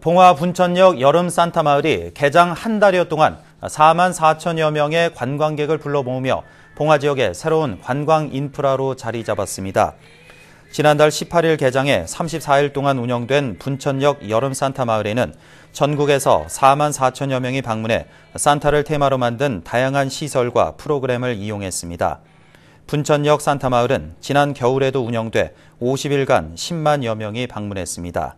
봉화 분천역 여름 산타 마을이 개장 한 달여 동안 4만 4천여 명의 관광객을 불러 모으며 봉화 지역의 새로운 관광 인프라로 자리 잡았습니다. 지난달 18일 개장해 34일 동안 운영된 분천역 여름 산타 마을에는 전국에서 4만 4천여 명이 방문해 산타를 테마로 만든 다양한 시설과 프로그램을 이용했습니다. 분천역 산타 마을은 지난 겨울에도 운영돼 50일간 10만여 명이 방문했습니다.